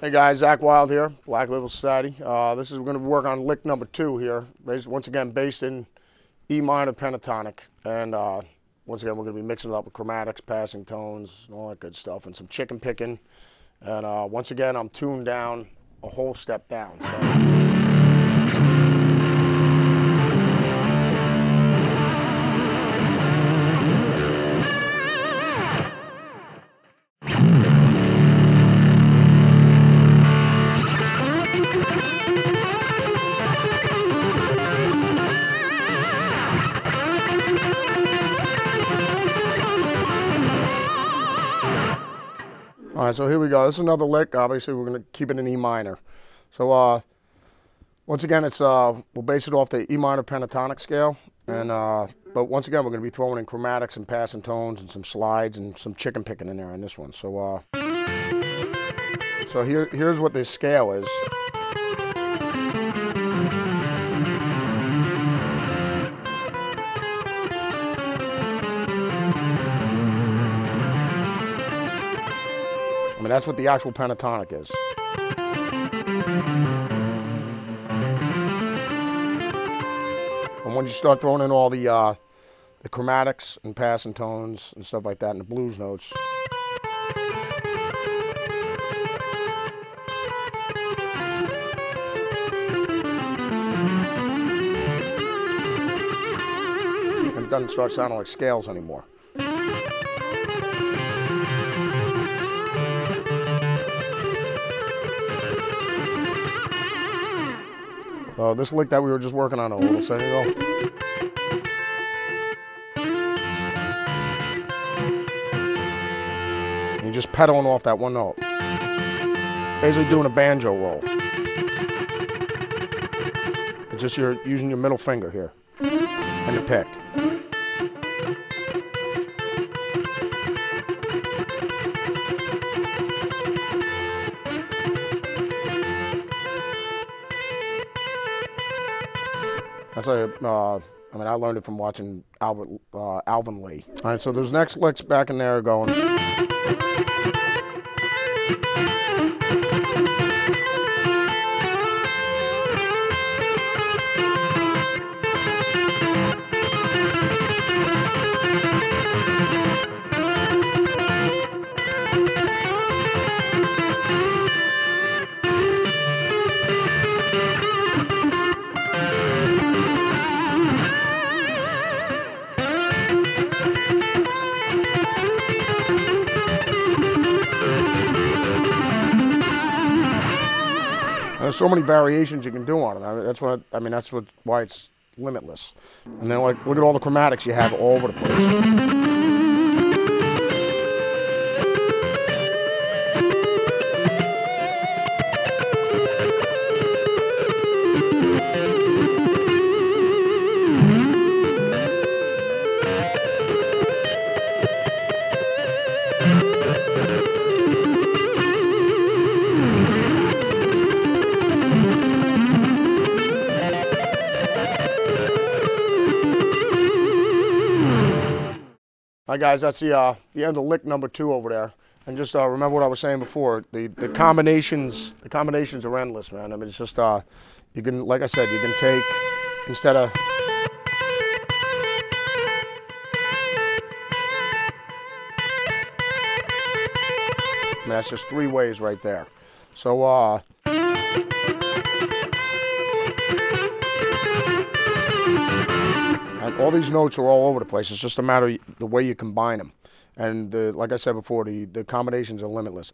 Hey guys, Zakk Wylde here, Black Label Society. Uh, this is we're going to work on lick number two here. Based, once again, based in E minor pentatonic, and uh, once again we're going to be mixing it up with chromatics, passing tones, and all that good stuff, and some chicken picking. And uh, once again, I'm tuned down a whole step down. So. All right, so here we go. This is another lick. Obviously, we're going to keep it in E minor. So uh, once again, it's uh, we'll base it off the E minor pentatonic scale. And uh, but once again, we're going to be throwing in chromatics and passing tones and some slides and some chicken picking in there on this one. So uh, so here here's what this scale is. Mean, that's what the actual pentatonic is. And when you start throwing in all the uh, the chromatics and passing tones and stuff like that, and the blues notes. And it doesn't start sounding like scales anymore. So this lick that we were just working on a little second ago. And you're just pedaling off that one note. Basically doing a banjo roll. It's just you're using your middle finger here. And your pick. That's a, uh, I mean, I learned it from watching Albert, uh, Alvin Lee. All right, so those next licks back in there going. There's so many variations you can do on it. I mean, that's what I mean. That's what why it's limitless. And then like look at all the chromatics you have all over the place. All right, guys, that's the uh, the end of lick number two over there. And just uh, remember what I was saying before. The the combinations the combinations are endless, man. I mean, it's just uh, you can like I said, you can take instead of I mean, that's just three ways right there. So uh, And all these notes are all over the place. It's just a matter of the way you combine them. And like I said before, the, the combinations are limitless.